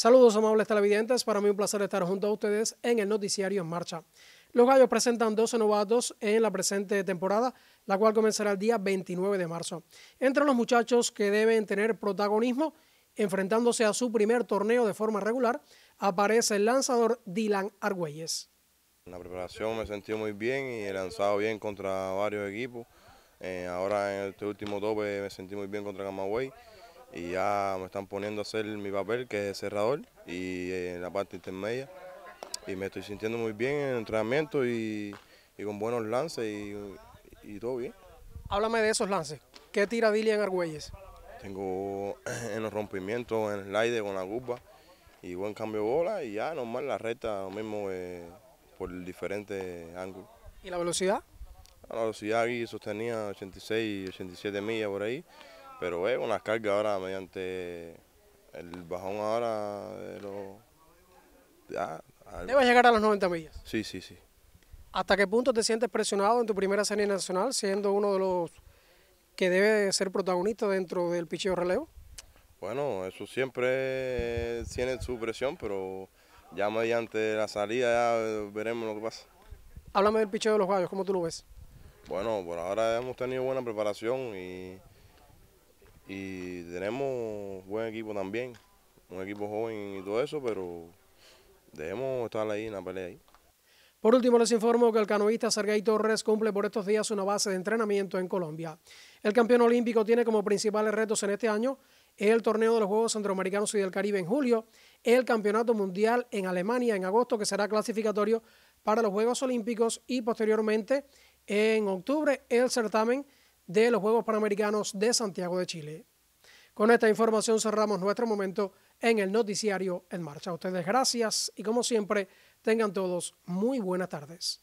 Saludos amables televidentes, para mí un placer estar junto a ustedes en el noticiario en marcha. Los Gallos presentan 12 novatos en la presente temporada, la cual comenzará el día 29 de marzo. Entre los muchachos que deben tener protagonismo, enfrentándose a su primer torneo de forma regular, aparece el lanzador Dylan Argüelles. En la preparación me sentí muy bien y he lanzado bien contra varios equipos. Eh, ahora en este último tope me sentí muy bien contra Camagüey y ya me están poniendo a hacer mi papel que es cerrador y en la parte intermedia y me estoy sintiendo muy bien en el entrenamiento y, con buenos lances y, todo bien. Háblame de esos lances. ¿Qué tira Dilian Argüelles? Tengo en los rompimientos, en el slide con la curva y buen cambio de bola y ya normal la recta lo mismo eh, por diferentes ángulos. ¿Y la velocidad? La velocidad aquí sostenía 86, 87 millas por ahí. Pero es una carga ahora mediante el bajón ahora de los... Ya, ¿Debes llegar a las 90 millas? Sí, sí, sí. ¿Hasta qué punto te sientes presionado en tu primera serie nacional, siendo uno de los que debe ser protagonista dentro del picheo relevo? Bueno, eso siempre tiene su presión, pero ya mediante la salida ya veremos lo que pasa. Háblame del picheo de los gallos, ¿cómo tú lo ves? Bueno, por ahora hemos tenido buena preparación y y tenemos buen equipo también, un equipo joven y todo eso, pero debemos estar ahí en la pelea ahí. Por último, les informo que el canoísta Sergei Torres cumple por estos días una base de entrenamiento en Colombia. El campeón olímpico tiene como principales retos en este año el torneo de los Juegos Centroamericanos y del Caribe en julio, el Campeonato Mundial en Alemania en agosto, que será clasificatorio para los Juegos Olímpicos, y posteriormente en octubre el certamen de los Juegos Panamericanos de Santiago de Chile. Con esta información cerramos nuestro momento en el noticiario En Marcha. A ustedes gracias y como siempre tengan todos muy buenas tardes.